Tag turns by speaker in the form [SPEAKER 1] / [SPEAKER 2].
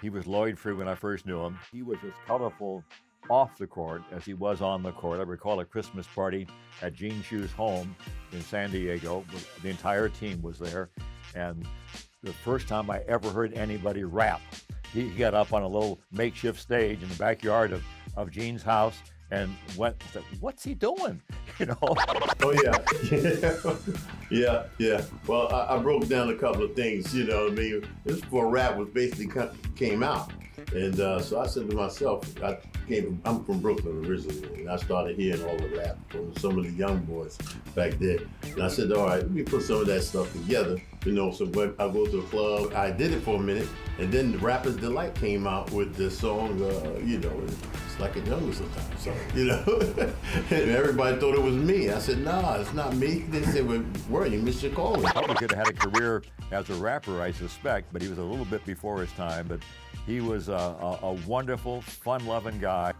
[SPEAKER 1] He was Lloyd Free when I first knew him. He was as colorful off the court as he was on the court. I recall a Christmas party at Gene Shue's home in San Diego. The entire team was there. And the first time I ever heard anybody rap, he got up on a little makeshift stage in the backyard of, of Gene's house and went, what's he doing? You know?
[SPEAKER 2] Oh, yeah. Yeah. yeah. Well, I, I, broke down a couple of things, you know I mean? This before rap was basically came out. And uh, so I said to myself, I came I'm from Brooklyn originally, and I started hearing all the rap from some of the young boys back then. And I said, all right, let me put some of that stuff together. You know, so when I go to a club, I did it for a minute, and then the Rapper's Delight came out with the song, uh, you know, it's like a jungle sometimes. So, you know, and everybody thought it was me. I said, nah, it's not me. They said, well, where you your calling.
[SPEAKER 1] Probably could have had a career as a rapper, I suspect, but he was a little bit before his time. But he was a, a, a wonderful, fun-loving guy.